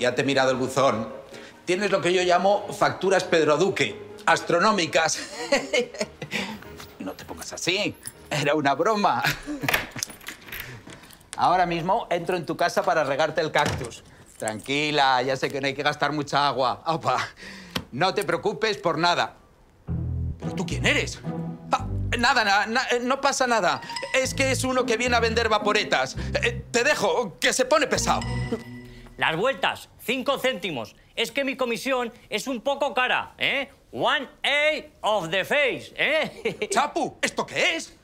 Ya te he mirado el buzón. Tienes lo que yo llamo facturas Pedro Duque, astronómicas. no te pongas así, era una broma. Ahora mismo entro en tu casa para regarte el cactus. Tranquila, ya sé que no hay que gastar mucha agua. Opa, no te preocupes por nada. ¿Pero tú quién eres? Nada, na- na- no pasa nada. Es que es uno que viene a vender vaporetas. Eh, te dejo, que se pone pesado. Las vueltas, cinco céntimos. Es que mi comisión es un poco cara, ¿eh? One A of the face, ¿eh? Chapu, ¿esto qué es?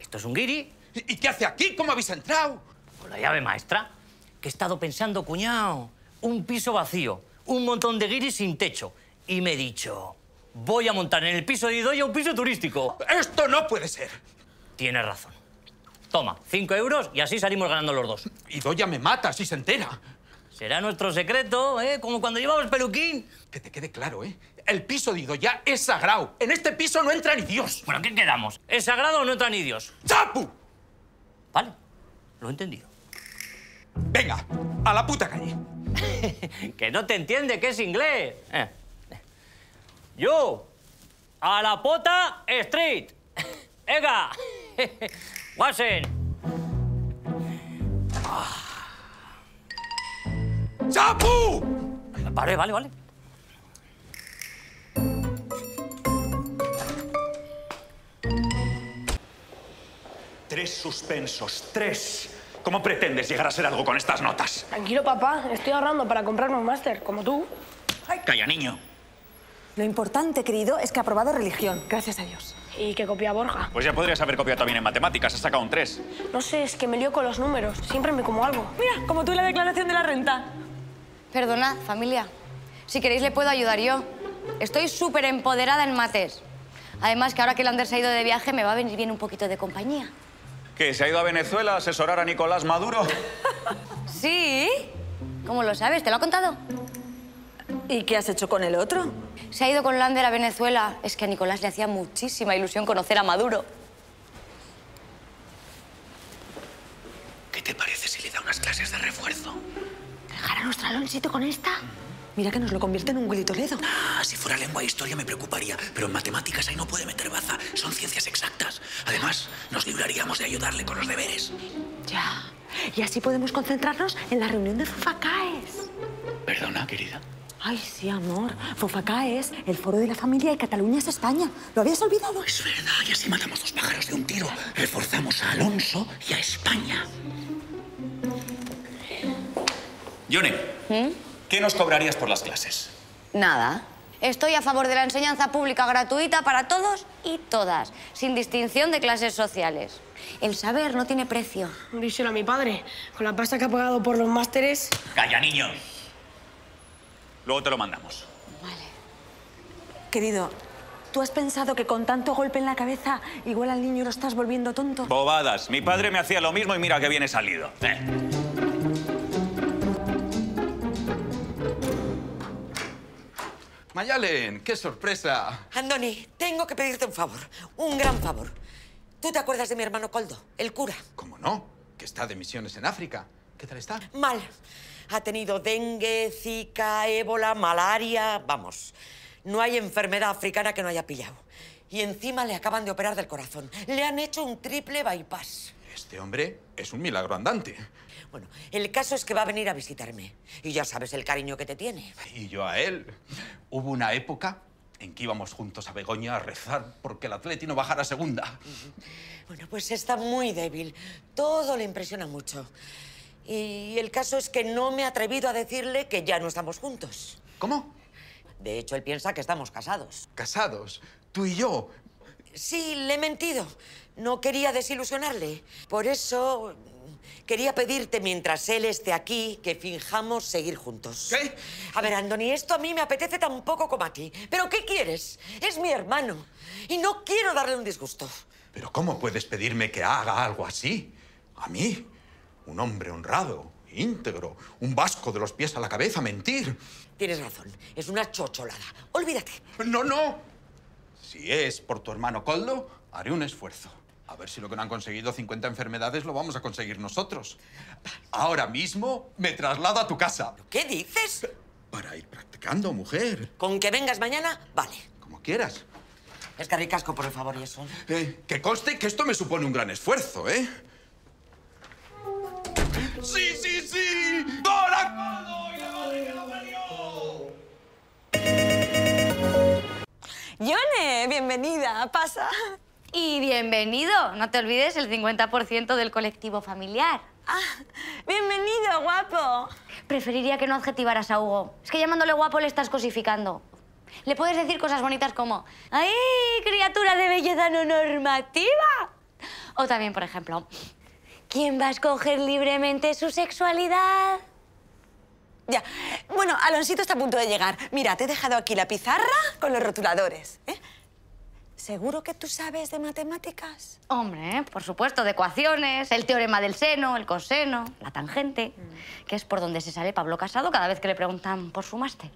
Esto es un guiri ¿Y qué hace aquí? ¿Cómo habéis entrado? con la llave maestra. Que he estado pensando, cuñado, un piso vacío, un montón de guiris sin techo. Y me he dicho, voy a montar en el piso de Idoya un piso turístico. Esto no puede ser. Tienes razón. Toma, cinco euros y así salimos ganando los dos. Idoya me mata si se entera. Será nuestro secreto, ¿eh? Como cuando llevamos peluquín. Que te quede claro, ¿eh? El piso de Idoya es sagrado. En este piso no entra ni Dios. Bueno, ¿qué quedamos? ¿Es sagrado o no entra ni Dios? ¡Chapu! Vale, lo he entendido. Venga, a la puta calle. que no te entiende que es inglés. Eh. Yo, a la pota street. Ega, Wasen. ¡Chapu! Vale, vale, vale. Tres suspensos, tres. ¿Cómo pretendes llegar a ser algo con estas notas? Tranquilo, papá. Estoy ahorrando para comprarme un máster, como tú. Calla, niño. Lo importante, querido, es que ha aprobado religión, gracias a Dios. Y que copia Borja. Pues ya podrías haber copiado también en matemáticas, has sacado un 3. No sé, es que me lío con los números. Siempre me como algo. Mira, como tú en la declaración de la renta. Perdonad, familia. Si queréis le puedo ayudar yo. Estoy súper empoderada en mates. Además que ahora que el Ander se ha ido de viaje me va a venir bien un poquito de compañía. ¿Que se ha ido a Venezuela a asesorar a Nicolás Maduro? ¿Sí? ¿Cómo lo sabes? ¿Te lo ha contado? ¿Y qué has hecho con el otro? Se ha ido con Lander a Venezuela. Es que a Nicolás le hacía muchísima ilusión conocer a Maduro. ¿Qué te parece si le da unas clases de refuerzo? ¿Dejar a nuestro Alonsito con esta? Mira que nos lo convierte en un Willy Toledo. Ah, si fuera lengua e historia me preocuparía, pero en matemáticas ahí no puede meter baza. Son ciencias exactas. Además, nos libraríamos de ayudarle con los deberes. Ya. Y así podemos concentrarnos en la reunión de Fofacaes. Perdona, querida. Ay, sí, amor. Fofacaes, el foro de la familia de Cataluña es España. ¿Lo habías olvidado? Es verdad, y así matamos dos pájaros de un tiro. Reforzamos a Alonso y a España. Johnny, ¿qué nos cobrarías por las clases? Nada. Estoy a favor de la enseñanza pública gratuita para todos y todas, sin distinción de clases sociales. El saber no tiene precio. Díselo a mi padre. Con la pasta que ha pagado por los másteres. Calla, niño. Luego te lo mandamos. Querido, ¿tú has pensado que con tanto golpe en la cabeza igual al niño lo estás volviendo tonto? Bobadas. Mi padre me hacía lo mismo y mira que bien he salido. Eh. Mayalen, qué sorpresa. Andoni, tengo que pedirte un favor, un gran favor. ¿Tú te acuerdas de mi hermano Coldo, el cura? ¿Cómo no? Que está de misiones en África. ¿Qué tal está? Mal. Ha tenido dengue, zika, ébola, malaria, vamos. No hay enfermedad africana que no haya pillado. Y encima le acaban de operar del corazón. Le han hecho un triple bypass. Este hombre es un milagro andante. Bueno, el caso es que va a venir a visitarme. Y ya sabes el cariño que te tiene. Y yo a él. Hubo una época en que íbamos juntos a Begoña a rezar porque el Atleti no bajara a segunda. Bueno, pues está muy débil. Todo le impresiona mucho. Y el caso es que no me he atrevido a decirle que ya no estamos juntos. ¿Cómo? De hecho, él piensa que estamos casados. Casados, tú y yo. Sí, le he mentido. No quería desilusionarle. Por eso quería pedirte, mientras él esté aquí, que finjamos seguir juntos. ¿Qué? A ver, Andoni, esto a mí me apetece tan poco como a ti. ¿Pero qué quieres? Es mi hermano. Y no quiero darle un disgusto. Pero ¿cómo puedes pedirme que haga algo así? A mí, un hombre honrado, íntegro, un vasco de los pies a la cabeza, mentir. Tienes razón. Es una chocholada. Olvídate. No, no. Si es por tu hermano Coldo, haré un esfuerzo. A ver si lo que no han conseguido 50 enfermedades lo vamos a conseguir nosotros. Ahora mismo me traslado a tu casa. ¿Qué dices? Para ir practicando, mujer. Con que vengas mañana, vale. Como quieras. Es que ricasco, por el favor, y eso. Eh, que conste que esto me supone un gran esfuerzo, ¿eh? ¡Sí, sí, sí! ¡Gol a y la madre que lo parió! Yone, bienvenida, pasa. Y bienvenido. No te olvides el 50% del colectivo familiar. Ah, bienvenido, guapo. Preferiría que no adjetivaras a Hugo. Es que llamándole guapo le estás cosificando. Le puedes decir cosas bonitas como ¡Ay, criatura de belleza no normativa! O también, por ejemplo, ¿quién va a escoger libremente su sexualidad? Ya. Bueno, Alonsito está a punto de llegar. Mira, te he dejado aquí la pizarra con los rotuladores. ¿eh? ¿Seguro que tú sabes de matemáticas? Hombre, por supuesto, de ecuaciones, el teorema del seno, el coseno, la tangente, que es por donde se sale Pablo Casado cada vez que le preguntan por su máster.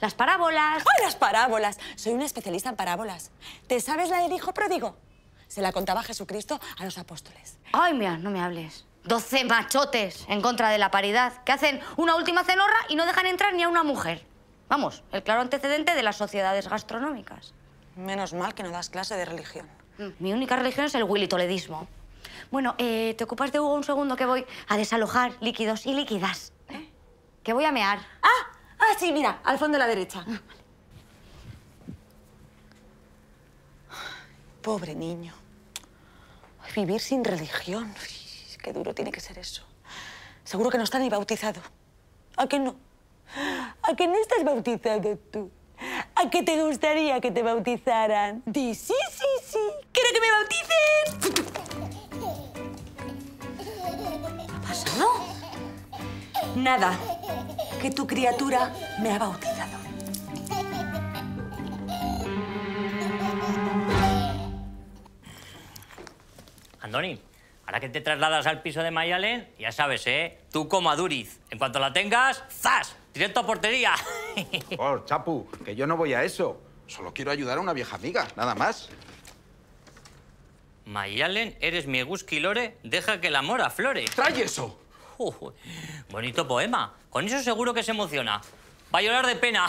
Las parábolas. ¡Ay, las parábolas! Soy una especialista en parábolas. ¿Te sabes la del hijo pródigo? Se la contaba Jesucristo a los apóstoles. Ay, mira, no me hables. Doce machotes en contra de la paridad, que hacen una última cenorra y no dejan entrar ni a una mujer. Vamos, el claro antecedente de las sociedades gastronómicas. Menos mal que no das clase de religión. Mm, Mi única religión es el Willy Toledismo. Bueno, eh, ¿te ocupas de Hugo un segundo que voy a desalojar líquidos y líquidas? ¿eh? Que voy a mear. ¡Ah! ¡Ah, sí, mira! Al fondo de la derecha. Pobre niño. Vivir sin religión. Uy, qué duro tiene que ser eso. Seguro que no está ni bautizado. ¿A que no? ¿A que no estás bautizado tú? ¿A qué te gustaría que te bautizaran? Di sí, sí, sí. ¡Quiero que me bauticen! ¿Qué ha pasado? Nada. Que tu criatura me ha bautizado. Andoni, ahora que te trasladas al piso de Mayalen, ya sabes, ¿eh? Tú como a Duriz. En cuanto la tengas, ¡zas! Directo a portería. Oh, Chapu, que yo no voy a eso. Solo quiero ayudar a una vieja amiga, nada más. Mayalen, eres mi Lore, deja que el amor aflore. ¡Trae eso! Bonito poema. Con eso seguro que se emociona. Va a llorar de pena.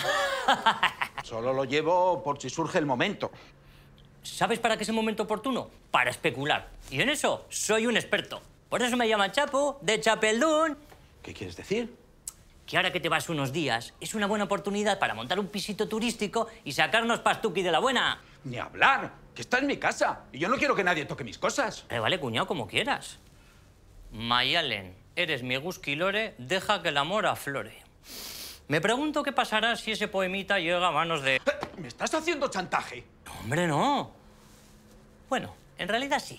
Solo lo llevo por si surge el momento. ¿Sabes para qué es el momento oportuno? Para especular. Y en eso soy un experto. Por eso me llaman Chapo, de Chapeldún. ¿Qué quieres decir? Que ahora que te vas unos días, es una buena oportunidad para montar un pisito turístico y sacarnos pastuqui de la buena. Ni hablar, que está en mi casa. Y yo no quiero que nadie toque mis cosas. Eh, vale, cuñado, como quieras. Mayalen, eres mi Eguski Lore, deja que el amor aflore. Me pregunto qué pasará si ese poemita llega a manos de... Eh, ¿Me estás haciendo chantaje? Hombre, no. Bueno, en realidad sí.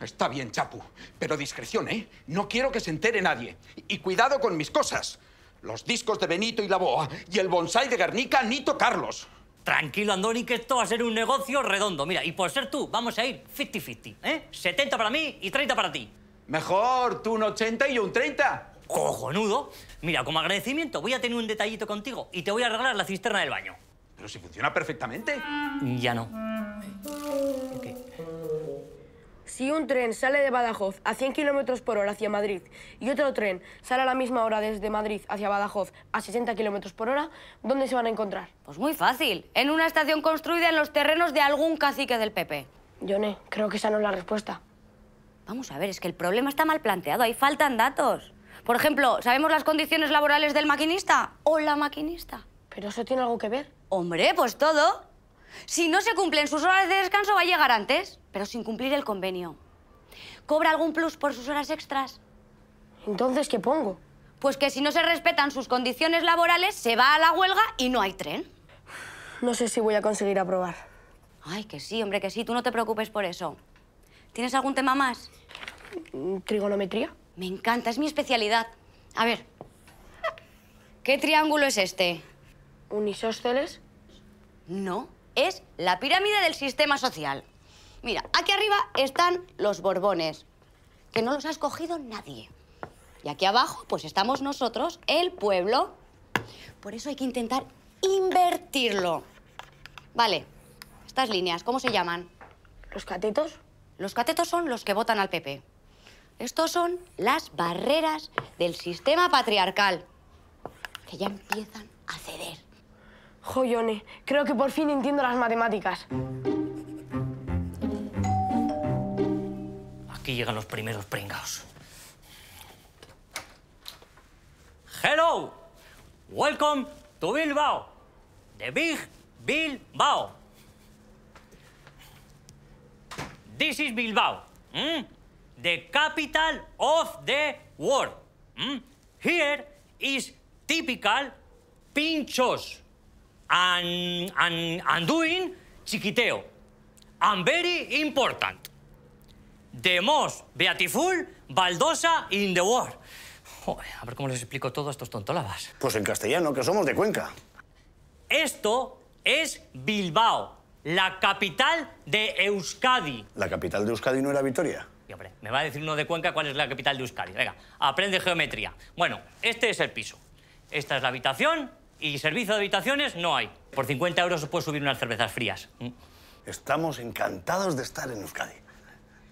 Está bien, Chapu, pero discreción, ¿eh? No quiero que se entere nadie. Y cuidado con mis cosas. Los discos de Benito y la Boa y el bonsai de Guernica, ni tocarlos. Tranquilo, Andoni, que esto va a ser un negocio redondo. Mira, y por ser tú, vamos a ir 50-50, ¿eh? 70 para mí y 30 para ti. Mejor tú un 80 y yo un 30. ¡Cojonudo! Mira, como agradecimiento voy a tener un detallito contigo y te voy a regalar la cisterna del baño. Pero si funciona perfectamente. Ya no. Si un tren sale de Badajoz a 100 kilómetros por hora hacia Madrid y otro tren sale a la misma hora desde Madrid hacia Badajoz a 60 kilómetros por hora, ¿dónde se van a encontrar? Pues muy fácil. En una estación construida en los terrenos de algún cacique del PP. Yone, creo que esa no es la respuesta. Vamos a ver, es que el problema está mal planteado. Ahí faltan datos. Por ejemplo, ¿sabemos las condiciones laborales del maquinista o la maquinista? ¿Pero eso tiene algo que ver? Hombre, pues todo. Si no se cumplen sus horas de descanso, va a llegar antes, pero sin cumplir el convenio. ¿Cobra algún plus por sus horas extras? Entonces, ¿qué pongo? Pues que si no se respetan sus condiciones laborales, se va a la huelga y no hay tren. No sé si voy a conseguir aprobar. Ay, que sí, hombre, que sí, tú no te preocupes por eso. ¿Tienes algún tema más? Mm, ¿Trigonometría? Me encanta, es mi especialidad. A ver, ¿qué triángulo es este? ¿Un isósceles? No, es la pirámide del sistema social. Mira, aquí arriba están los Borbones, que no los ha escogido nadie. Y aquí abajo, pues estamos nosotros, el pueblo. Por eso hay que intentar invertirlo. Vale, estas líneas, ¿cómo se llaman? ¿Los catetos? Los catetos son los que votan al PP. Estos son las barreras del sistema patriarcal, que ya empiezan a ceder. Joyone, creo que por fin entiendo las matemáticas. Aquí llegan los primeros pringaos. Hello, welcome to Bilbao, the big Bilbao. This is Bilbao, mm? the capital of the world. mm? Here is typical pinchos and, and, and doing chiquiteo. And very important. The most beautiful baldosa in the world. Joder, a ver cómo les explico todo a estos tontolabas. Pues en castellano, que somos de Cuenca. Esto es Bilbao, la capital de Euskadi. ¿La capital de Euskadi no era Vitoria? Y hombre, me va a decir uno de Cuenca cuál es la capital de Euskadi. Venga, aprende geometría. Bueno, este es el piso. Esta es la habitación y servicio de habitaciones no hay. Por 50 euros os puedo subir unas cervezas frías. ¿Mm? Estamos encantados de estar en Euskadi.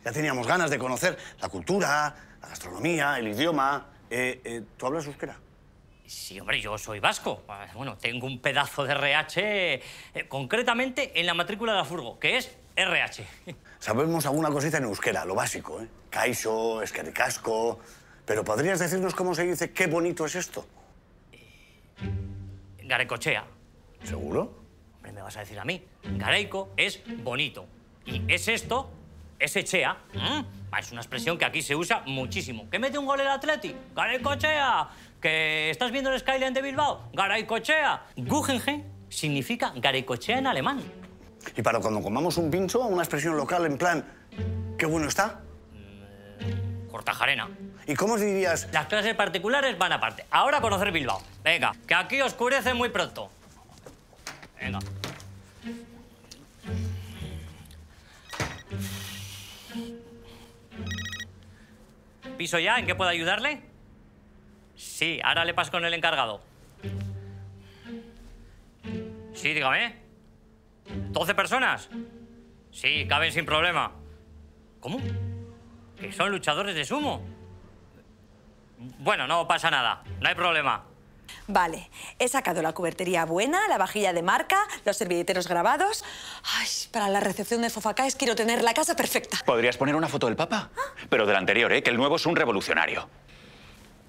Ya teníamos ganas de conocer la cultura, la gastronomía, el idioma. Eh, eh, ¿Tú hablas euskera? Sí, hombre, yo soy vasco. Ah, Bueno, tengo un pedazo de RH, eh, concretamente en la matrícula de la furgo, que es RH. Sabemos alguna cosita en euskera, lo básico, ¿eh? Caixo, esquericasco... Pero ¿podrías decirnos cómo se dice qué bonito es esto? Garecochea. ¿Seguro? Hombre, me vas a decir a mí. Gareico es bonito. Y es esto, es echea. ¿Mm? Es una expresión que aquí se usa muchísimo. ¿Que mete un gol el Atleti? Gareicochea. ¿Que estás viendo el Skyline de Bilbao? Gareicochea. Guggenheim significa Gareicochea en alemán. Y para cuando comamos un pincho, una expresión local en plan, qué bueno está. Cortajarena. ¿Y cómo dirías? Las clases particulares van aparte. Ahora conocer Bilbao. Venga, que aquí oscurece muy pronto. Venga. ¿Piso ya? ¿En qué puedo ayudarle? Sí, ahora le paso con el encargado. Sí, dígame. ¿12 personas? Sí, caben sin problema. ¿Cómo? ¿Que son luchadores de sumo? Bueno, no pasa nada, no hay problema. Vale, he sacado la cubertería buena, la vajilla de marca, los servilleteros grabados. Ay, para la recepción de Fofacáis quiero tener la casa perfecta. ¿Podrías poner una foto del Papa? Pero del anterior, ¿eh? Que el nuevo es un revolucionario.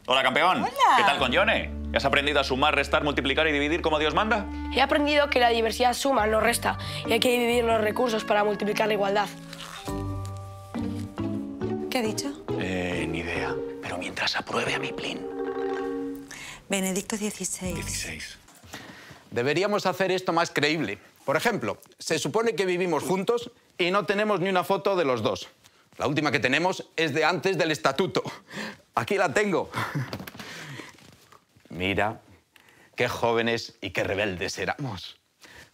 Hola, campeón. Hola. ¿Qué tal con Yone? ¿Has aprendido a sumar, restar, multiplicar y dividir como Dios manda? He aprendido que la diversidad suma, no resta, y hay que dividir los recursos para multiplicar la igualdad. ¿Qué ha dicho? Eh, ni idea. Pero mientras apruebe a mi plin. Benedicto XVI. 16. Deberíamos hacer esto más creíble. Por ejemplo, se supone que vivimos juntos y no tenemos ni una foto de los dos. La última que tenemos es de antes del estatuto. Aquí la tengo. Mira, qué jóvenes y qué rebeldes éramos.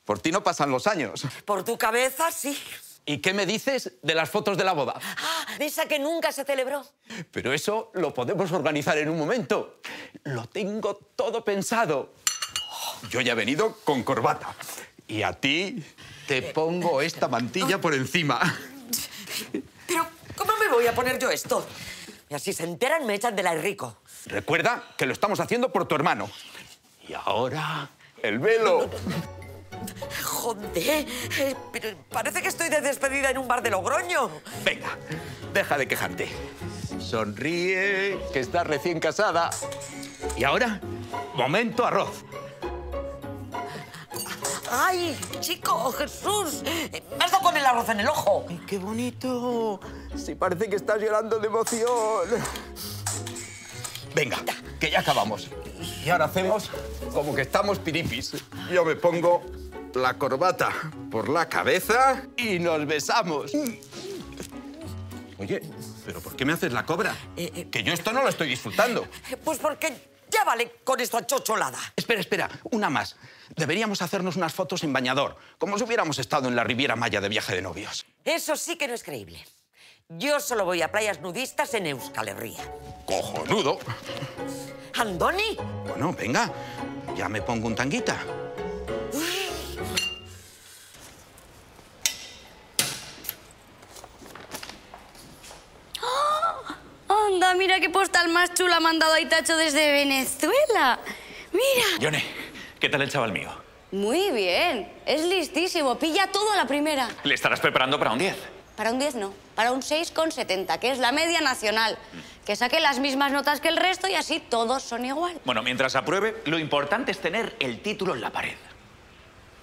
Por ti no pasan los años. Por tu cabeza, sí. ¿Y qué me dices de las fotos de la boda? Ah, esa que nunca se celebró. Pero eso lo podemos organizar en un momento. Lo tengo todo pensado. Yo ya he venido con corbata. Y a ti te pongo esta mantilla por encima. Pero, ¿cómo me voy a poner yo esto? Y así se enteran, me echan de la rico. Recuerda que lo estamos haciendo por tu hermano. Y ahora, el velo. Joder, eh, pero parece que estoy de despedida en un bar de Logroño. Venga, deja de quejarte. Sonríe, que estás recién casada. Y ahora, momento arroz. ¡Ay, chico, Jesús! Me has dado con el arroz en el ojo. ¡Ay, qué bonito! Sí, parece que estás llorando de emoción. Venga, que ya acabamos. Y ahora hacemos como que estamos piripis. Yo me pongo la corbata por la cabeza y nos besamos. Oye, ¿pero por qué me haces la cobra? Que yo esto no lo estoy disfrutando. Eh, Pues porque ya vale con esta chocholada. Espera, espera, una más. Deberíamos hacernos unas fotos en bañador, como si hubiéramos estado en la Riviera Maya de viaje de novios. Eso sí que no es creíble. Yo solo voy a playas nudistas en Euskal Herria. ¡Cojonudo! ¿Andoni? Bueno, venga, ya me pongo un tanguita. Mira qué postal más chula ha mandado Aitacho desde Venezuela. Mira. Yone, ¿qué tal el chaval mío? Muy bien, es listísimo, pilla todo a la primera. ¿Le estarás preparando para un 10? Para un 10 no, para un 6,70, que es la media nacional. Que saque las mismas notas que el resto y así todos son igual. Bueno, mientras apruebe, lo importante es tener el título en la pared.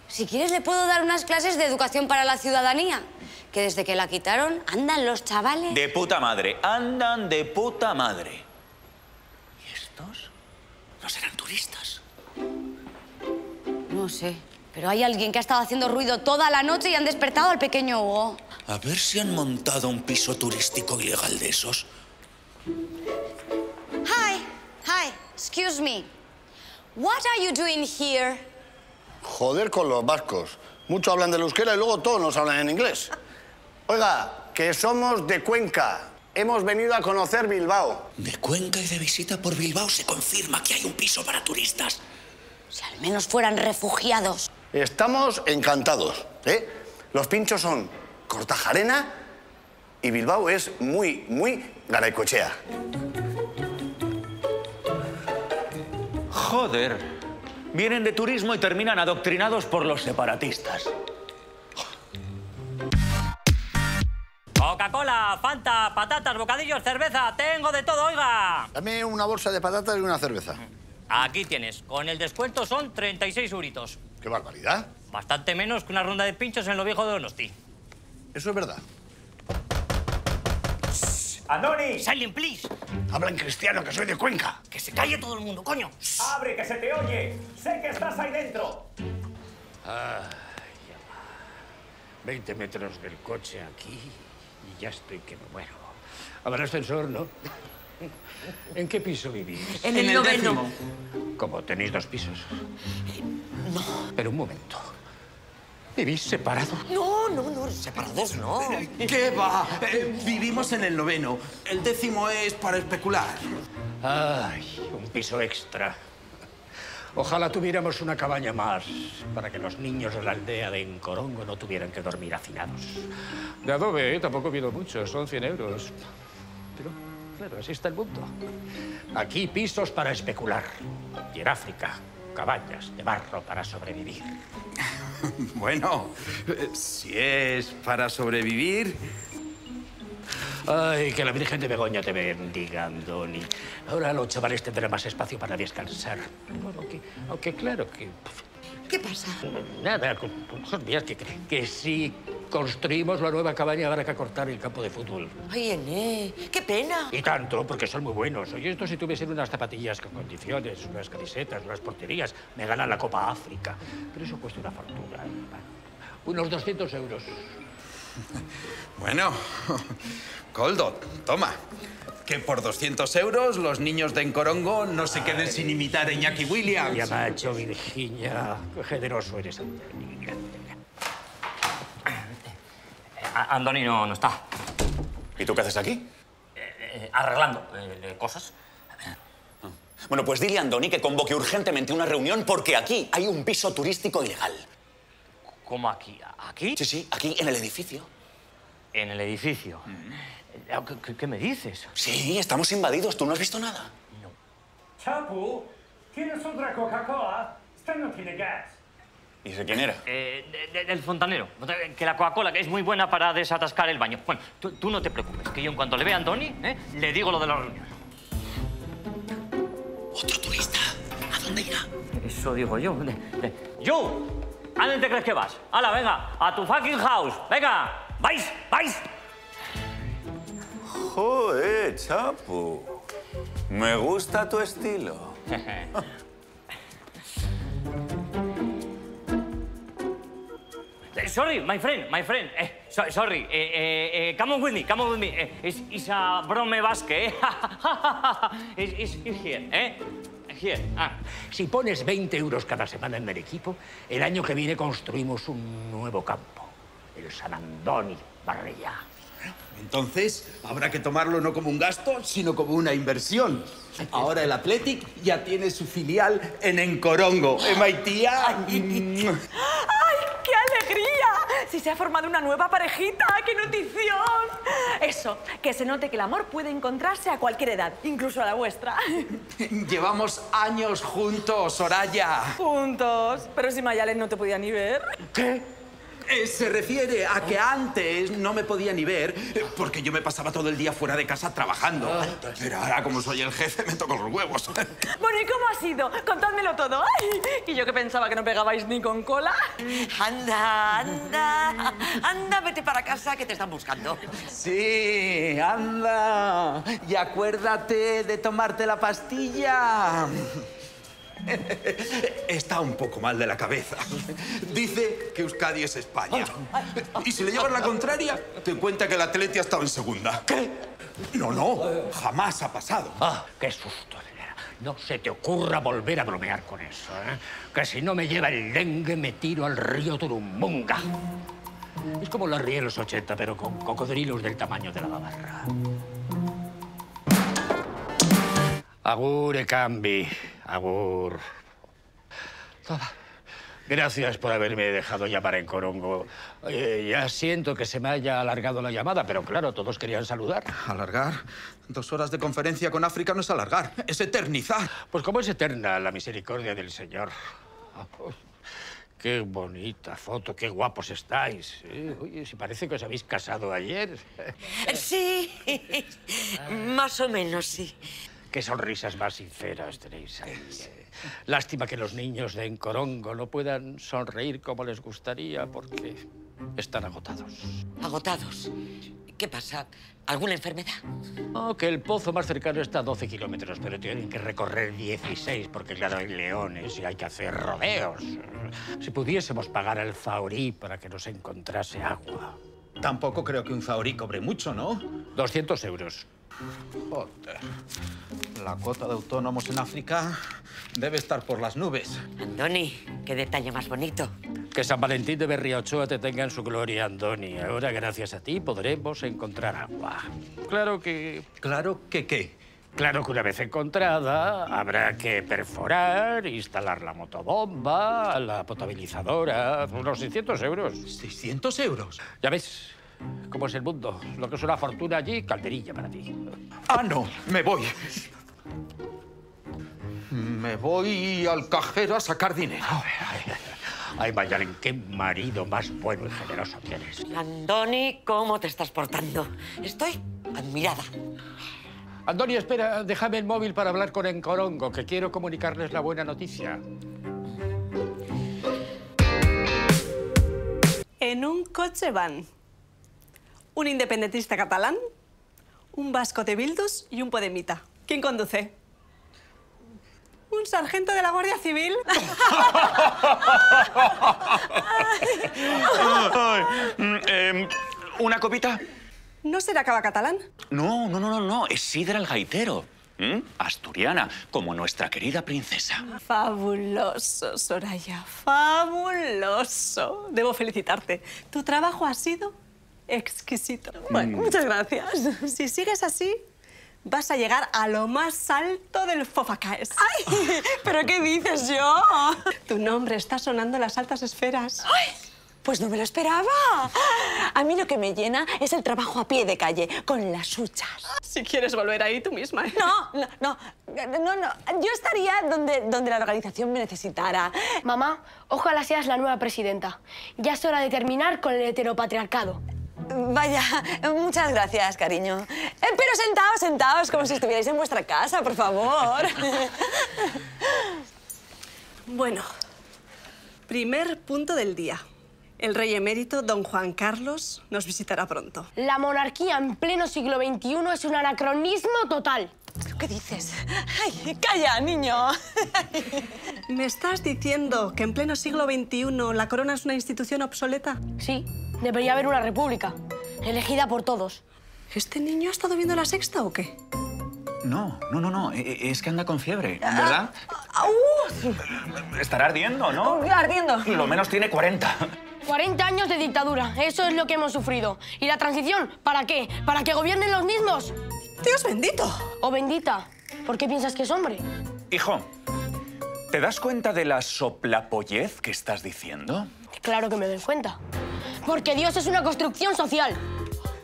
Si quieres le puedo dar unas clases de educación para la ciudadanía, que desde que la quitaron andan los chavales... De puta madre, andan de puta madre. ¿Y estos? ¿No serán turistas? No sé, pero hay alguien que ha estado haciendo ruido toda la noche y han despertado al pequeño Hugo. A ver si han montado un piso turístico ilegal de esos. Hi, hi, excuse me. What are you doing here? Joder con los vascos. Mucho hablan del euskera y luego todos nos hablan en inglés. Oiga, que somos de Cuenca. Hemos venido a conocer Bilbao. De Cuenca y de visita por Bilbao se confirma que hay un piso para turistas. Si al menos fueran refugiados. Estamos encantados. ¿eh? Los pinchos son Cortajarena y Bilbao es muy, muy garaycochea. Joder. Vienen de turismo y terminan adoctrinados por los separatistas. Coca-Cola, Fanta, patatas, bocadillos, cerveza, tengo de todo, oiga. Dame una bolsa de patatas y una cerveza. Aquí tienes, con el descuento son 36 euritos. ¡Qué barbaridad! Bastante menos que una ronda de pinchos en lo viejo de Donosti. Eso es verdad. ¡Andoni! Silent, please. Habla en cristiano, que soy de Cuenca. Que se calle todo el mundo, coño. ¡Abre, que se te oye! ¡Sé que estás ahí dentro! 20 metros del coche aquí y ya estoy que me muero. Habrá ascensor, ¿no? ¿En qué piso vivís? En el, noveno. ¿Cómo tenéis dos pisos? No. Pero un momento. ¿Vivís separados? No, no, no, separados no. ¿Qué va? Eh, vivimos en el noveno. El décimo es para especular. Ay, un piso extra. Ojalá tuviéramos una cabaña más para que los niños de la aldea de Encorongo no tuvieran que dormir hacinados. De adobe ¿eh? tampoco pido mucho, son 100 euros. Pero, claro, así está el mundo. Aquí pisos para especular. Y en África, cabañas de barro para sobrevivir. Bueno, eh, si es para sobrevivir. Ay, que la Virgen de Begoña te bendiga, Andoni. Ahora los chavales tendrán más espacio para descansar. Bueno, aunque, aunque claro que... ¿Qué pasa? Nada, cosas mías que, que si construimos la nueva cabaña habrá que cortar el campo de fútbol. Ay, Ené, qué pena. Y tanto, porque son muy buenos. Oye, esto si tuviesen unas zapatillas con condiciones, unas camisetas, unas porterías, me ganan la Copa África. Pero eso cuesta una fortuna. ¿eh? Unos 200 euros. Bueno, Coldo, toma. Que por 200 euros los niños de Encorongo no se queden sin imitar a Iñaki Williams. Ya macho, Virginia. Qué generoso eres, Andoni. No, no está. ¿Y tú qué haces aquí? Eh, arreglando eh, cosas. Bueno, pues dile a Andoni que convoque urgentemente una reunión porque aquí hay un piso turístico ilegal. ¿Cómo aquí? ¿Aquí? Sí, sí, aquí en el edificio. En el edificio. Eh, ¿Qué, qué- qué me dices? Sí, estamos invadidos. ¿Tú no has visto nada? Chapu, ¿tienes otra Coca-Cola? Esta no tiene gas. ¿Y sé quién era? Eh, de- de- del fontanero. Que la Coca-Cola, que es muy buena para desatascar el baño. Bueno, tú, tú no te preocupes, que yo en cuanto le vea a Andoni, eh, le digo lo de la reunión. Otro turista. ¿A dónde irá? Eso digo yo. ¡Yo! ¿A dónde te crees que vas? ¡Hala, venga! ¡A tu fucking house! ¡Venga! ¡Vais! ¡Vais! Joder, Chapu. Me gusta tu estilo. Eh, Sorry, my friend, my friend. Eh, so- sorry. Eh, eh, eh, come on with me, come on with me. Eh, it's, it's a brome basque. Eh? it's, it's, it's here, eh? Ah. Si pones 20 euros cada semana en el equipo, el año que viene construimos un nuevo campo. El San Andoni Barrella. Entonces, habrá que tomarlo no como un gasto, sino como una inversión. Ahora el Athletic ya tiene su filial en Encorongo. ¿Eh, Maitía? Si se ha formado una nueva parejita, ¡qué notición! Eso, que se note que el amor puede encontrarse a cualquier edad, incluso a la vuestra. Llevamos años juntos, Soraya. Juntos. Pero si Mayalen no te podía ni ver. ¿Qué? Eh, se refiere a que antes no me podía ni ver eh, porque yo me pasaba todo el día fuera de casa trabajando. Pero ahora, como soy el jefe, me toco los huevos. Bueno, ¿y cómo ha sido? Contádmelo todo. Ay, y yo que pensaba que no pegabais ni con cola. Anda, anda. Anda, vete para casa que te están buscando. Sí, anda. Y acuérdate de tomarte la pastilla. Está un poco mal de la cabeza. Dice que Euskadi es España. Y si le llevas la contraria, te cuenta que el Atleti ha estado en segunda. ¿Qué? No, no, jamás ha pasado. Ah, qué susto, Elena. No se te ocurra volver a bromear con eso, ¿eh? Que si no me lleva el dengue, me tiro al río Turumbunga. Es como la ría en los 80, pero con cocodrilos del tamaño de la babarra. Agur, Cambi. Agur. Toma. Gracias por haberme dejado llamar en Corongo. Eh, ya siento que se me haya alargado la llamada, pero claro, todos querían saludar. ¿Alargar? Dos horas de conferencia con África no es alargar, es eternizar. Pues como es eterna la misericordia del Señor. Oh, qué bonita foto, qué guapos estáis. Eh, oye, si parece que os habéis casado ayer. Sí, más o menos, sí. Qué sonrisas más sinceras tenéis ahí. eh. Lástima que los niños de Encorongo no puedan sonreír como les gustaría porque están agotados. Agotados. ¿Qué pasa? ¿Alguna enfermedad? Oh, que el pozo más cercano está a 12 kilómetros, pero tienen que recorrer 16 porque, claro, hay leones y hay que hacer rodeos. Si pudiésemos pagar al Faurí para que nos encontrase agua. Tampoco creo que un zahorí cobre mucho, ¿no? 200 euros. Joder. La cuota de autónomos en África debe estar por las nubes. Andoni, qué detalle más bonito. Que San Valentín de Berriochoa te tenga en su gloria, Andoni. Ahora, gracias a ti, podremos encontrar agua. Claro que... ¿Claro que qué? Claro que una vez encontrada, habrá que perforar, instalar la motobomba, la potabilizadora, unos 600 euros. ¿600 euros? Ya ves cómo es el mundo. Lo que es una fortuna allí, calderilla para ti. Ah, no, me voy. Me voy al cajero a sacar dinero. Ay, Mayalen, qué marido más bueno y generoso tienes. Andoni, ¿cómo te estás portando? Estoy admirada. Andoni, espera, déjame el móvil para hablar con Encorongo, que quiero comunicarles la buena noticia. En un coche van un independentista catalán, un vasco de Bildus y un podemita. ¿Quién conduce? Un sargento de la Guardia Civil. Em, ¿Una copita? ¿No será cava catalán? No, no, no, no, no. Es Sidra el gaitero. ¿Mm? Asturiana, como nuestra querida princesa. Fabuloso, Soraya, fabuloso. Debo felicitarte. Tu trabajo ha sido exquisito. Bueno, muchas gracias. Si sigues así, vas a llegar a lo más alto del Fofacaes. ¡Ay! ¿Pero qué dices yo? Tu nombre está sonando en las altas esferas. ¡Ay! Pues no me lo esperaba. A mí lo que me llena es el trabajo a pie de calle, con las huchas. Si quieres volver ahí tú misma. ¿eh? No, no, no, no, no. Yo estaría donde, donde la organización me necesitara. Mamá, ojalá seas la nueva presidenta. Ya es hora de terminar con el heteropatriarcado. Vaya, muchas gracias, cariño. Eh, pero sentaos, sentaos, como si estuvierais en vuestra casa, por favor. Bueno, primer punto del día. El rey emérito, don Juan Carlos, nos visitará pronto. La monarquía en pleno siglo XXI es un anacronismo total. ¿Qué dices? Ay, calla, niño. ¿Me estás diciendo que en pleno siglo XXI la corona es una institución obsoleta? Sí, debería haber una república, elegida por todos. ¿Este niño ha estado viendo la sexta o qué? No, no, no, no. e- e- Es que anda con fiebre, ¿verdad? ¡Uh! Estará ardiendo, ¿no? Ardiendo. Lo menos tiene 40. 40 años de dictadura, eso es lo que hemos sufrido. ¿Y la transición? ¿Para qué? ¿Para que gobiernen los mismos? ¡Dios bendito! ¿O bendita? ¿Por qué piensas que es hombre? Hijo, ¿te das cuenta de la soplapollez que estás diciendo? Claro que me doy cuenta. Porque Dios es una construcción social.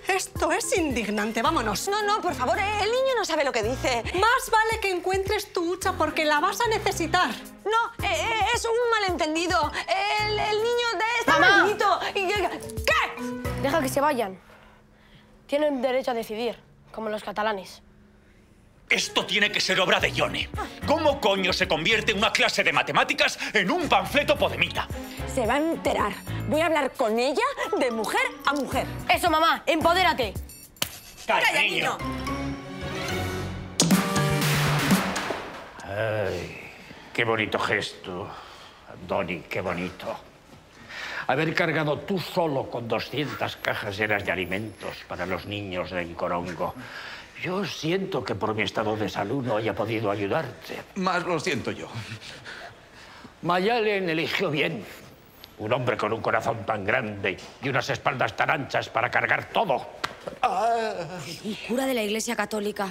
Esto es indignante, vámonos. No, no, por favor, eh, el niño no sabe lo que dice. Más vale que encuentres tu hucha porque la vas a necesitar. No, eh, eh, es un malentendido. El, el niño de está. Y- ¿Qué? Deja que se vayan. Tienen derecho a decidir, como los catalanes. Esto tiene que ser obra de Ione. ¿Cómo coño se convierte una clase de matemáticas en un panfleto podemita? Se va a enterar. Voy a hablar con ella de mujer a mujer. Eso, mamá, empodérate. ¡Calla, niño! Ay, qué bonito gesto, Doni, qué bonito. Haber cargado tú solo con 200 cajas llenas de alimentos para los niños de Encorongo. Yo siento que por mi estado de salud no haya podido ayudarte. Más lo siento yo. Mayalen eligió bien. Un hombre con un corazón tan grande y unas espaldas tan anchas para cargar todo. Un cura de la Iglesia Católica.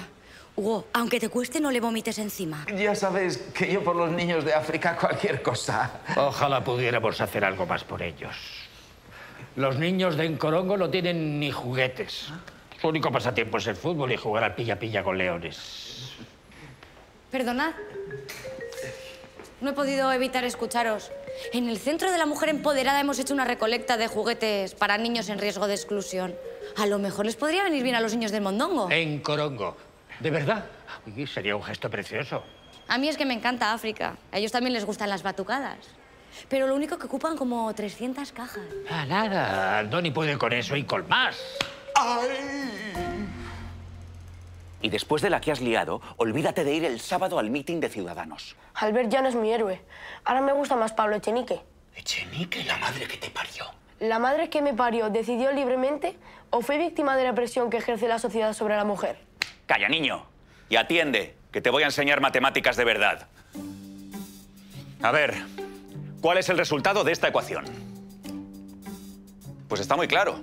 Hugo, aunque te cueste, no le vomites encima. Ya sabes que yo por los niños de África cualquier cosa. Ojalá pudiéramos hacer algo más por ellos. Los niños de Encorongo no tienen ni juguetes. Su único pasatiempo es el fútbol y jugar al pilla-pilla con leones. Perdonad. No he podido evitar escucharos. En el Centro de la Mujer Empoderada hemos hecho una recolecta de juguetes para niños en riesgo de exclusión. A lo mejor les podría venir bien a los niños del Mondongo. Encorongo. ¿De verdad? Uy, sería un gesto precioso. A mí es que me encanta África. A ellos también les gustan las batucadas. Pero lo único que ocupan como 300 cajas. Ah, nada. Doni puede con eso y con más. Y después de la que has liado, olvídate de ir el sábado al meeting de Ciudadanos. Albert ya no es mi héroe. Ahora me gusta más Pablo Echenique. Echenique, la madre que te parió. ¿La madre que me parió decidió libremente o fue víctima de la presión que ejerce la sociedad sobre la mujer? Calla, niño. Y atiende, que te voy a enseñar matemáticas de verdad. A ver, ¿cuál es el resultado de esta ecuación? Pues está muy claro.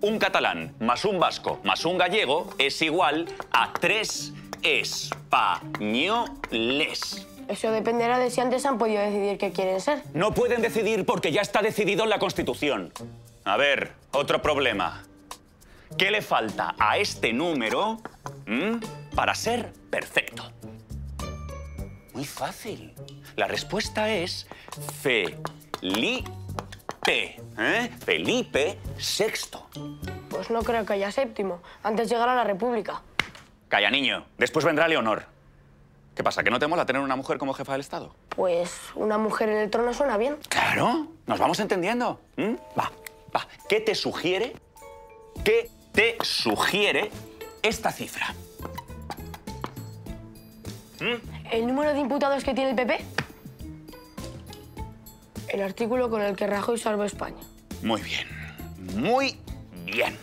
Un catalán más un vasco más un gallego es igual a tres españoles. Eso dependerá de si antes han podido decidir qué quieren ser. No pueden decidir porque ya está decidido en la Constitución. A ver, otro problema. ¿Qué le falta a este número mm, para ser perfecto? Muy fácil. La respuesta es Felipe. ¿eh? Felipe VI. Pues no creo que haya séptimo. Antes llegará la República. Calla, niño. Después vendrá Leonor. ¿Qué pasa? ¿Que no te mola tener una mujer como jefa del Estado? Pues una mujer en el trono suena bien. Claro, nos vamos entendiendo. ¿Mm? Va, va. ¿Qué te sugiere? ¿Qué te sugiere esta cifra? ¿El número de imputados que tiene el PP? El artículo con el que Rajoy salvó España. Muy bien, muy bien.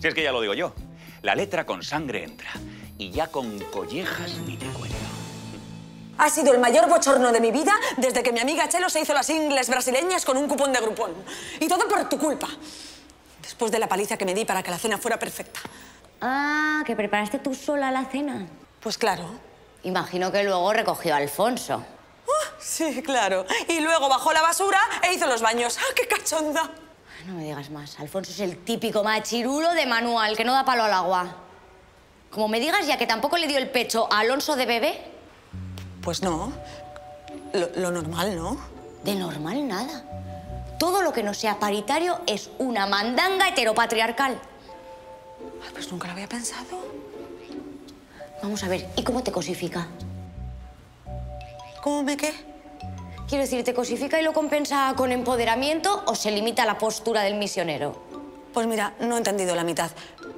Si es que ya lo digo yo. La letra con sangre entra. Y ya con collejas ni te cuento. Ha sido el mayor bochorno de mi vida desde que mi amiga Chelo se hizo las ingles brasileñas con un cupón de grupón. Y todo por tu culpa. Después de la paliza que me di para que la cena fuera perfecta. Ah, que preparaste tú sola la cena. Pues claro. Imagino que luego recogió a Alfonso. Sí, claro. Y luego bajó la basura e hizo los baños. ¡Ah, qué cachonda! No me digas más. Alfonso es el típico machirulo de manual que no da palo al agua. Como me digas ya que tampoco le dio el pecho a Alonso de bebé, Pues no. Lo, lo normal, ¿no? de normal nada. Todo lo que no sea paritario es una mandanga heteropatriarcal. Ay, pues nunca lo había pensado. Vamos a ver, ¿y cómo te cosifica? ¿Cómo me qué? Quiero decir, ¿te cosifica y lo compensa con empoderamiento o se limita a la postura del misionero? Pues mira, no he entendido la mitad,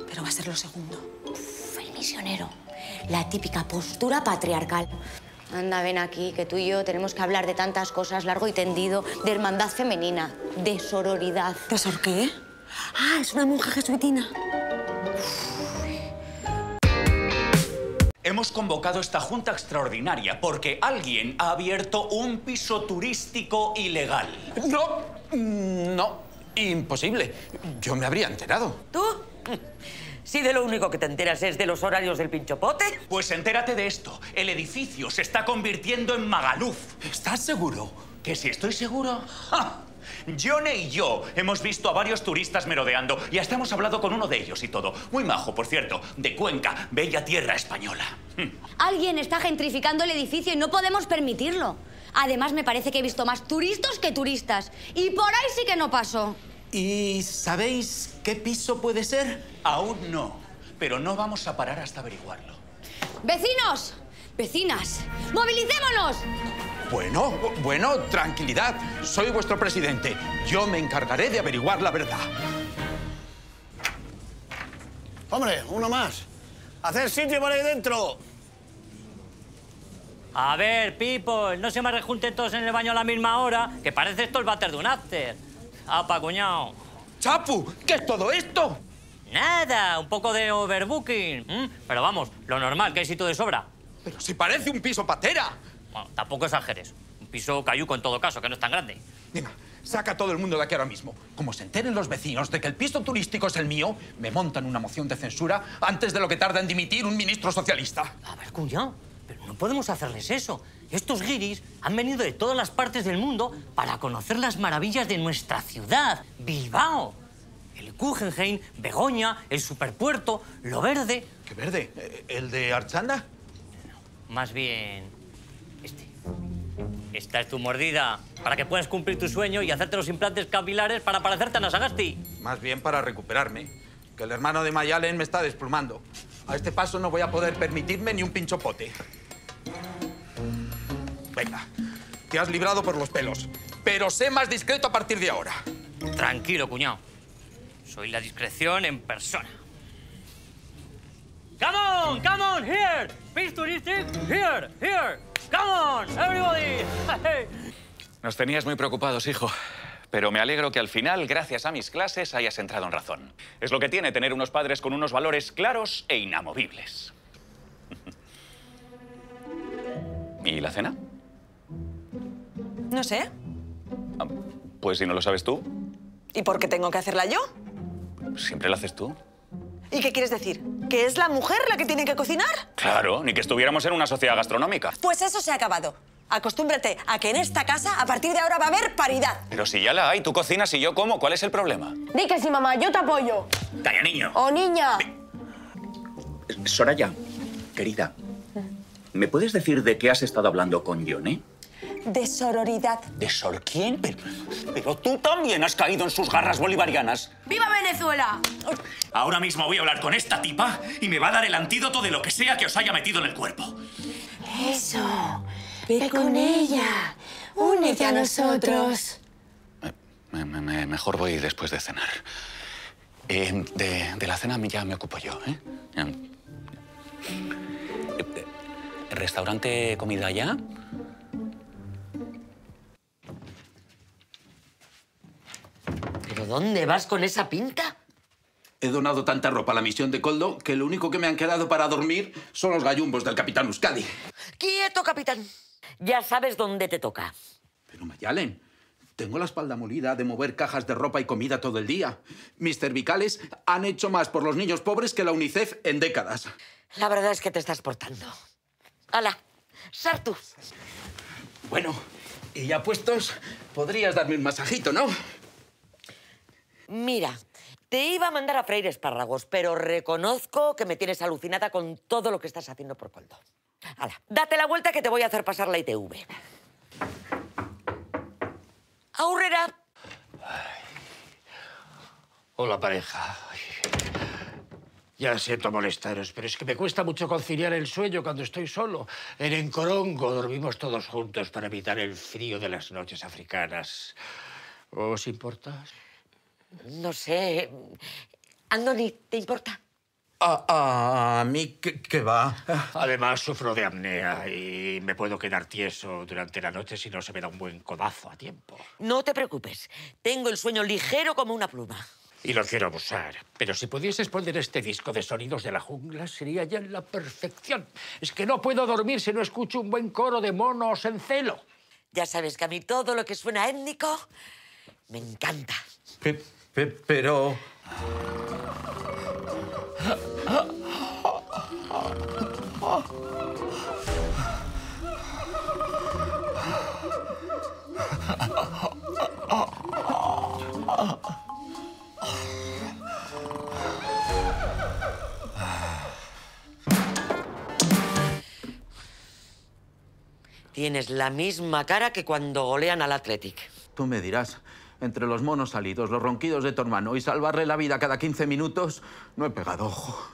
pero va a ser lo segundo. Uf, el misionero. La típica postura patriarcal. Anda, ven aquí, que tú y yo tenemos que hablar de tantas cosas largo y tendido, de hermandad femenina, de sororidad. ¿De sor qué? Ah, es una monja jesuitina. Hemos convocado esta junta extraordinaria porque alguien ha abierto un piso turístico ilegal. No, no, imposible. Yo me habría enterado. ¿Tú? Si de lo único que te enteras es de los horarios del pinchopote. Pues entérate de esto. El edificio se está convirtiendo en Magaluf. ¿Estás seguro? ¿Que si estoy seguro? ¡Ja! Yone y yo hemos visto a varios turistas merodeando y hasta hemos hablado con uno de ellos y todo. Muy majo, por cierto, de Cuenca, bella tierra española. Hmm. Alguien está gentrificando el edificio y no podemos permitirlo. Además, me parece que he visto más turistas que turistas. Y por ahí sí que no pasó. ¿Y sabéis qué piso puede ser? Aún no, pero no vamos a parar hasta averiguarlo. ¡Vecinos! ¡Vecinas! ¡Movilicémonos! Bueno, bueno, tranquilidad. Soy vuestro presidente. Yo me encargaré de averiguar la verdad. Hombre, uno más. Hacer sitio por ahí dentro. A ver, people, no se me rejunten todos en el baño a la misma hora, que parece esto el váter de un after. Apa, cuñado. ¡Chapu! ¿Qué es todo esto? Nada, un poco de overbooking. ¿m? Pero vamos, lo normal, que hay sitio de sobra. Pero si parece un piso patera. Bueno, tampoco exageres. Un piso cayuco en todo caso, que no es tan grande. Venga, saca a todo el mundo de aquí ahora mismo. Como se enteren los vecinos de que el piso turístico es el mío, me montan una moción de censura antes de lo que tarda en dimitir un ministro socialista. A ver, cuñado, pero no podemos hacerles eso. Estos guiris han venido de todas las partes del mundo para conocer las maravillas de nuestra ciudad, Bilbao. El Guggenheim, Begoña, el Superpuerto, Lo Verde. ¿Qué verde? ¿El de Archanda? Más bien, este. Esta es tu mordida para que puedas cumplir tu sueño y hacerte los implantes capilares para parecerte a Nasagasti. Más bien para recuperarme. Que el hermano de Mayalen me está desplumando. A este paso no voy a poder permitirme ni un pincho pote. Venga, te has librado por los pelos. Pero sé más discreto a partir de ahora. Tranquilo, cuñado. Soy la discreción en persona. Come on, come on, here. Touristic, here, here. Come on, everybody. Nos tenías muy preocupados, hijo. Pero me alegro que al final, gracias a mis clases, hayas entrado en razón. Es lo que tiene tener unos padres con unos valores claros e inamovibles. ¿Y la cena? No sé. Pues si no lo sabes tú, ¿Y por qué tengo que hacerla yo? siempre la haces tú. ¿Y qué quieres decir? ¿Que es la mujer la que tiene que cocinar? Claro, ni que estuviéramos en una sociedad gastronómica. Pues eso se ha acabado. Acostúmbrate a que en esta casa, a partir de ahora, va a haber paridad. Pero si ya la hay, tú cocinas y yo como, ¿cuál es el problema? Di que sí, mamá, yo te apoyo. Calla, niño. O niña. Soraya, querida, ¿me puedes decir de qué has estado hablando con Yone? De sororidad. ¿De Sor quién? Pero, pero tú también has caído en sus garras bolivarianas. ¡Viva Venezuela! Ahora mismo voy a hablar con esta tipa y me va a dar el antídoto de lo que sea que os haya metido en el cuerpo. Eso. Ve con ella. Únete a nosotros. Me- me- me- mejor voy después de cenar. Eh, de, de la cena ya me ocupo yo, ¿eh? Eh, eh, ¿Restaurante comida ya? ¿Pero dónde vas con esa pinta? He donado tanta ropa a la misión de Coldo que lo único que me han quedado para dormir son los gallumbos del capitán Euskadi. Quieto, capitán. Ya sabes dónde te toca. Pero Mayalen, tengo la espalda molida de mover cajas de ropa y comida todo el día. Mis cervicales han hecho más por los niños pobres que la UNICEF en décadas. La verdad es que te estás portando. ¡Hala! ¡Sartu! Bueno, y ya puestos, podrías darme un masajito, ¿no? Mira, te iba a mandar a freír espárragos, pero reconozco que me tienes alucinada con todo lo que estás haciendo por Coldo. Hala, date la vuelta que te voy a hacer pasar la ITV. ¡Aurrera! Hola, pareja. Ya siento molestaros, pero es que me cuesta mucho conciliar el sueño cuando estoy solo. En Encorongo dormimos todos juntos para evitar el frío de las noches africanas. ¿Os importa? No sé. Andoni, ¿te importa? A, a mí, ¿qué, qué va? Además, sufro de apnea y me puedo quedar tieso durante la noche si no se me da un buen codazo a tiempo. No te preocupes. Tengo el sueño ligero como una pluma. Y lo quiero abusar. Pero si pudieses poner este disco de sonidos de la jungla, sería ya la perfección. Es que no puedo dormir si no escucho un buen coro de monos en celo. Ya sabes que a mí todo lo que suena étnico me encanta. Pe- Pe pero... Tienes la misma cara que cuando golean al Athletic. Tú me dirás entre los monos salidos, los ronquidos de tu hermano y salvarle la vida cada 15 minutos, no he pegado ojo.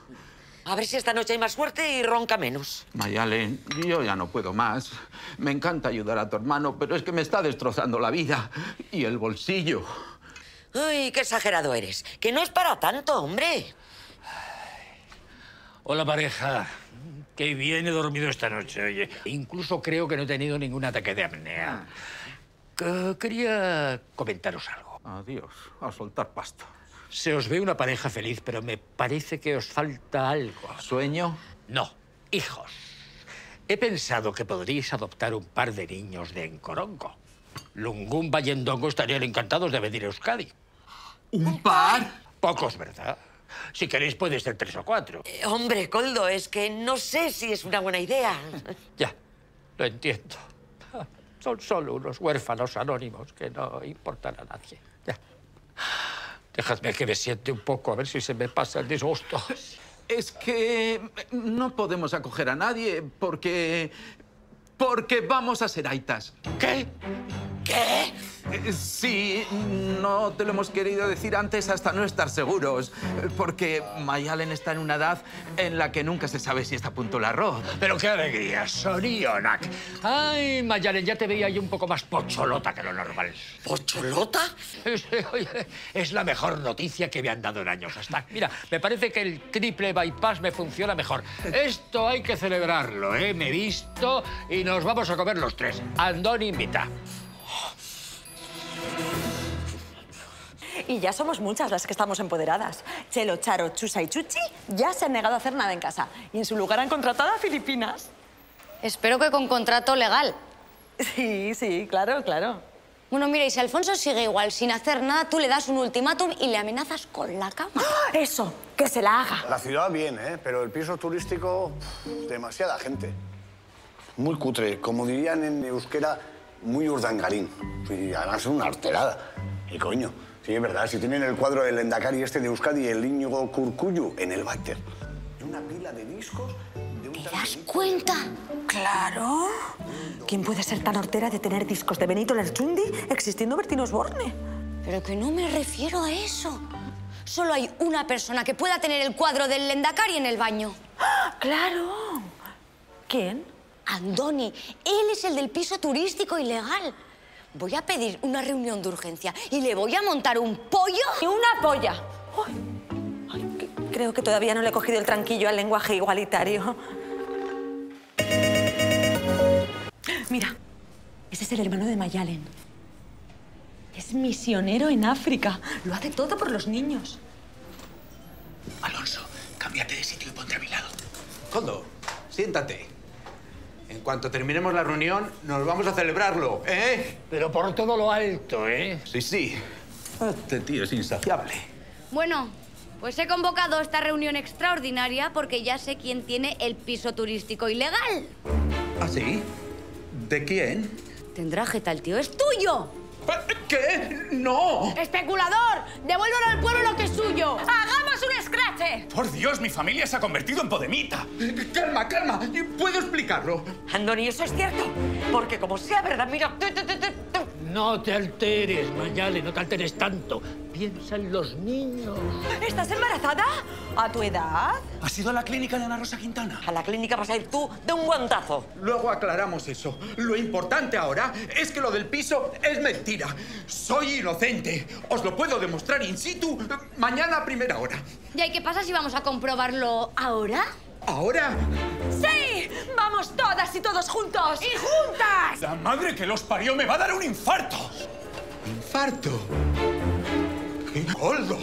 A ver si esta noche hay más suerte y ronca menos. Mayalen, yo ya no puedo más. Me encanta ayudar a tu hermano, pero es que me está destrozando la vida y el bolsillo. Ay, qué exagerado eres. Que no es para tanto, hombre. Hola, pareja. Qué bien he dormido esta noche, oye. Incluso creo que no he tenido ningún ataque de apnea. Que- Quería comentaros algo. Adiós, a soltar pasto. Se os ve una pareja feliz, pero me parece que os falta algo. ¿Sueño? No, hijos. He pensado que podríais adoptar un par de niños de Encorongo. Lungumba y Endongo estarían encantados de venir a Euskadi. ¿Un par? Pocos, ¿verdad? Si queréis puede ser tres o cuatro. Eh, hombre, Coldo, es que no sé si es una buena idea. Ya, lo entiendo. Son solo unos huérfanos anónimos que no importan a nadie. Ya. Dejadme que me siente un poco a ver si se me pasa el disgusto. Es que no podemos acoger a nadie porque... Porque vamos a ser aitas. ¿Qué? ¿Qué? Eh, Sí, no te lo hemos querido decir antes hasta no estar seguros. Porque Mayalen está en una edad en la que nunca se sabe si está a punto el arroz. Pero qué alegría, Sorionak. Ay, Mayalen, ya te veía yo un poco más pocholota que lo normal. ¿Pocholota? Oye, es la mejor noticia que me han dado en años hasta. Mira, me parece que el triple bypass me funciona mejor. Esto hay que celebrarlo, ¿eh? Me he visto y nos vamos a comer los tres. Andoni invita. Y ya somos muchas las que estamos empoderadas. Chelo, Charo, Chusa y Chuchi ya se han negado a hacer nada en casa. Y en su lugar han contratado a Filipinas. Espero que con contrato legal. Sí, sí, claro, claro. Bueno, mira, y si Alfonso sigue igual, sin hacer nada, tú le das un ultimátum y le amenazas con la cama. Eso, que se la haga. La ciudad bien, ¿eh? Pero el piso turístico, pff, demasiada gente. Muy cutre, como dirían en euskera, muy urdangarín. Y además es una horterada. Y coño, sí, es verdad, si tienen el cuadro del Endacari este de Euskadi, el Íñigo Curcuyu, en el váter. Y una pila de discos de un ¿Te das cuenta? Claro. ¿Quién puede ser tan hortera de tener discos de Benito Lerchundi existiendo Bertino Osborne? Pero que no me refiero a eso. Solo hay una persona que pueda tener el cuadro del Lendakari en el baño. ¡Claro! ¿Quién? Andoni. Él es el del piso turístico ilegal. Voy a pedir una reunión de urgencia y le voy a montar un pollo. Y una polla. Ay, creo que todavía no le he cogido el tranquillo al lenguaje igualitario. Mira, ese es el hermano de Mayalen. Es misionero en África. Lo hace todo por los niños. Alonso, cámbiate de sitio y ponte a mi lado. Coldo, siéntate. En cuanto terminemos la reunión, nos vamos a celebrarlo, ¿eh? Pero por todo lo alto, ¿eh? Sí, sí. Este tío es insaciable. Bueno, pues he convocado esta reunión extraordinaria porque ya sé quién tiene el piso turístico ilegal. ¿Ah, sí? ¿De quién? Tendrá jeta el tío. ¡Es tuyo! ¿Qué? ¡No! ¡Especulador! ¡Devuélvelo al pueblo lo que es suyo! ¡Hagamos un escrache! Por Dios, mi familia se ha convertido en podemita. Calma, calma. ¿Puedo explicarlo? Andoni, eso es cierto. Porque como sea verdad, mira... No te alteres, Mayale, no te alteres tanto. Piensa en los niños. ¿Estás embarazada? ¿A tu edad? ¿Has ido a la clínica de Ana Rosa Quintana? A la clínica vas a ir tú de un guantazo. Luego aclaramos eso. Lo importante ahora es que lo del piso es mentira. Soy inocente. Os lo puedo demostrar in situ mañana a primera hora. ¿Y qué pasa si vamos a comprobarlo ahora? ¿Ahora? ¡Sí! ¡Vamos todas y todos juntos! ¡Y juntas! La madre que los parió me va a dar un infarto. ¿Infarto? ¿Qué Coldo?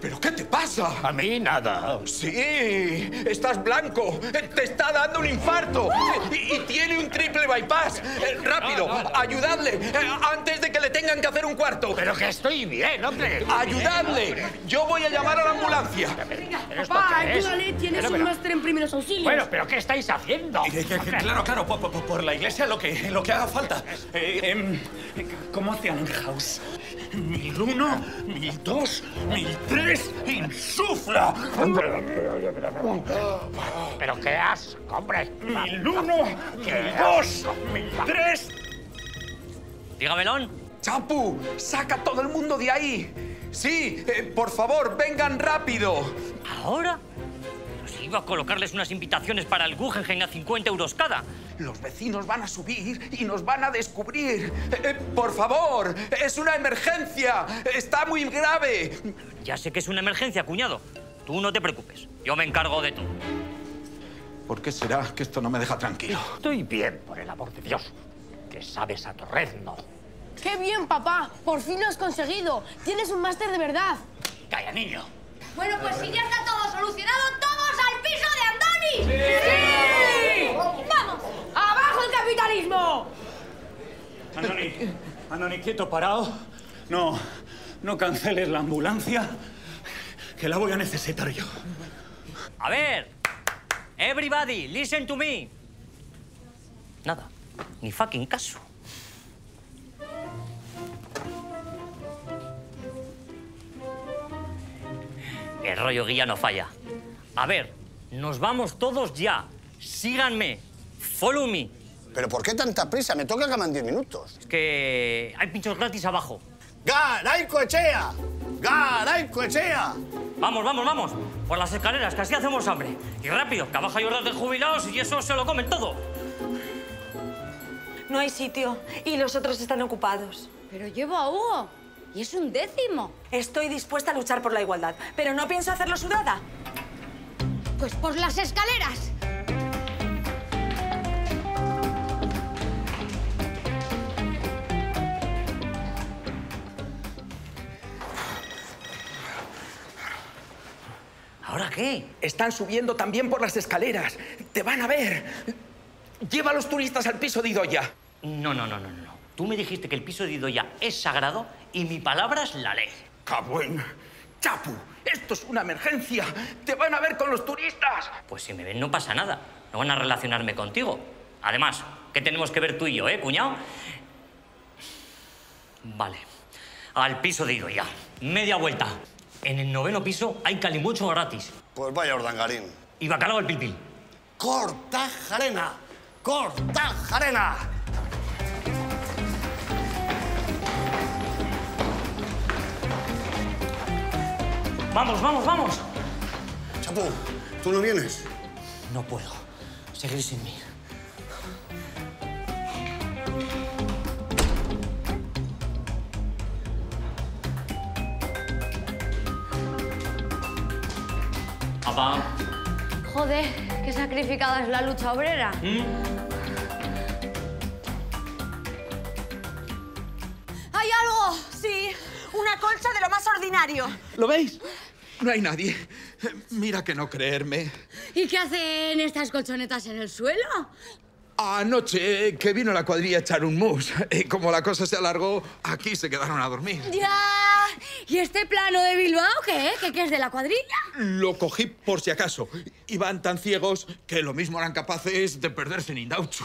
¿Pero qué te pasa? A mí nada. Sí, estás blanco. Te está dando un infarto. Y, y tiene un triple bypass. Eh, rápido, ayudadle eh, antes de que le tengan que hacer un cuarto. Pero que estoy bien, hombre. Ayudadle. Yo voy a llamar a la ambulancia. ¿Pero esto Papá, ayúdale, tienes Pero, un pero- máster en primeros auxilios. Bueno, pero ¿qué estáis haciendo? Eh, que- claro, claro, por, por- por la iglesia lo que, lo que haga falta. Eh, em, ¿Cómo hacían en House? Mil uno, mil dos, mil tres, insufla. Pero qué asco, hombre. Mil uno, mil dos, mil tres. Dígamelo. ¡Chapu! ¡Saca a todo el mundo de ahí! Sí, eh, por favor, vengan rápido. ¿Ahora? Iba a colocarles unas invitaciones para el Guggenheim a 50 euros cada. Los vecinos van a subir y nos van a descubrir. Eh, eh, por favor, es una emergencia. Está muy grave. Ya sé que es una emergencia, cuñado. Tú no te preocupes. Yo me encargo de todo. ¿Por qué será que esto no me deja tranquilo? Estoy bien, por el amor de Dios. Que sabes a torrezno. ¡Qué bien, papá! Por fin lo has conseguido. Tienes un máster de verdad. Calla, niño. Bueno, pues si ya está todo solucionado, ¡todos al piso de Andoni! ¡Sí! ¡Vamos! ¡Abajo el capitalismo! Andoni, Andoni, quieto, parado. No, no canceles la ambulancia, que la voy a necesitar yo. A ver, everybody, listen to me. Nada, ni fucking caso. El rollo guía no falla. A ver, nos vamos todos ya. Síganme. Follow me. ¿Pero por qué tanta prisa? Me toca cama en 10 minutos. Es que hay pinchos gratis abajo. ¡Garaico Echea! ¡Garaico Echea! Vamos, vamos, vamos. Por las escaleras, que así hacemos hambre. Y rápido, que abajo hay horas de jubilados y eso se lo comen todo. No hay sitio y los otros están ocupados. Pero llevo a Hugo y es un décimo. Estoy dispuesta a luchar por la igualdad, pero no pienso hacerlo sudada. Pues por las escaleras. ¿Ahora qué? Están subiendo también por las escaleras. Te van a ver. Lleva a los turistas al piso de Idoya. No, no, no, no, no. Tú me dijiste que el piso de Idoya es sagrado y mi palabra es la ley. ¡Cabuen! ¡Chapu! ¡Esto es una emergencia! ¡Te van a ver con los turistas! Pues si me ven no pasa nada. No van a relacionarme contigo. Además, ¿qué tenemos que ver tú y yo, eh, cuñado? Vale. Al piso de Idoya. Media vuelta. En el noveno piso hay calimucho gratis. Pues vaya ordangarín. Y bacalao al pilpil. ¡Cortajarena! ¡Cortajarena! Vamos, vamos, vamos. Chapu, ¿tú no vienes? No puedo. Seguir sin mí. Papá. Joder, qué sacrificada es la lucha obrera. ¡Hay algo! Sí, una colcha de lo más ordinario. ¿Lo veis? No hay nadie. Mira que no creerme. ¿Y qué hacen estas colchonetas en el suelo? Anoche que vino la cuadrilla a echar un mus. Y como la cosa se alargó, aquí se quedaron a dormir. ¡Ya! ¿Y este plano de Bilbao qué? ¿Qué, qué es de la cuadrilla? Lo cogí por si acaso. Iban tan ciegos que lo mismo eran capaces de perderse en Indauchu.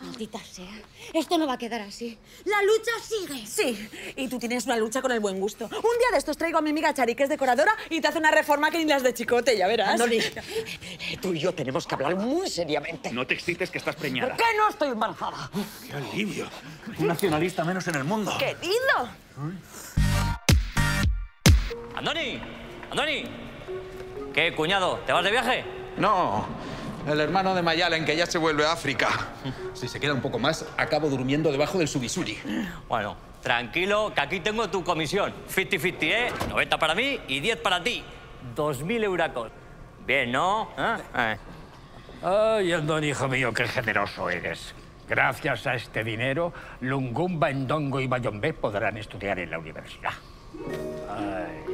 Maldita sea. Esto no va a quedar así. La lucha sigue. Sí, y tú tienes una lucha con el buen gusto. Un día de estos traigo a mi amiga Chari, que es decoradora, y te hace una reforma que ni las de chicote, ya verás. Andoni, tú y yo tenemos que hablar muy seriamente. No te excites que estás preñada. ¿Por qué no estoy embarazada? ¡Qué alivio! Un nacionalista menos en el mundo. ¡Querido! ¡Andoni! ¡Andoni! ¿Qué, cuñado? ¿Te vas de viaje? No, el hermano de Mayalen que ya se vuelve a África. Si se queda un poco más, acabo durmiendo debajo del subisuri. Bueno, tranquilo, que aquí tengo tu comisión. 50-50, ¿eh? 90 para mí y 10 para ti. 2.000 euracos. Bien, ¿no? ¿Eh? Eh. Ay, Andoni, hijo mío, qué generoso eres. Gracias a este dinero, Lungumba, Ndongo y Bayombé podrán estudiar en la universidad. Ay.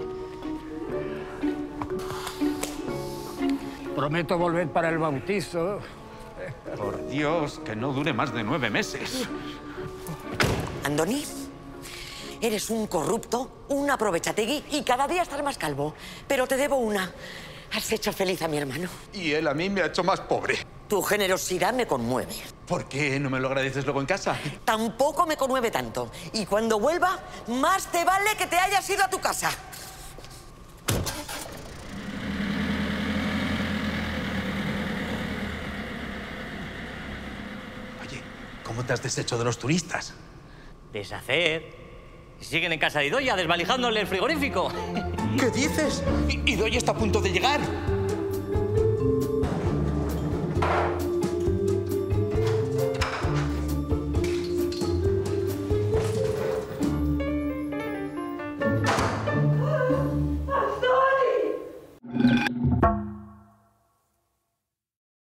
Prometo volver para el bautizo. Por Dios, que no dure más de nueve meses. Andoni, eres un corrupto, un aprovechategui y cada día estás más calvo. Pero te debo una. Has hecho feliz a mi hermano. Y él a mí me ha hecho más pobre. Tu generosidad me conmueve. ¿Por qué no me lo agradeces luego en casa? Tampoco me conmueve tanto. Y cuando vuelva, más te vale que te hayas ido a tu casa. ¿Cómo te has deshecho de los turistas? Deshacer. Siguen en casa de Idoya desvalijándole el frigorífico. ¿Qué dices? Idoya está a punto de llegar.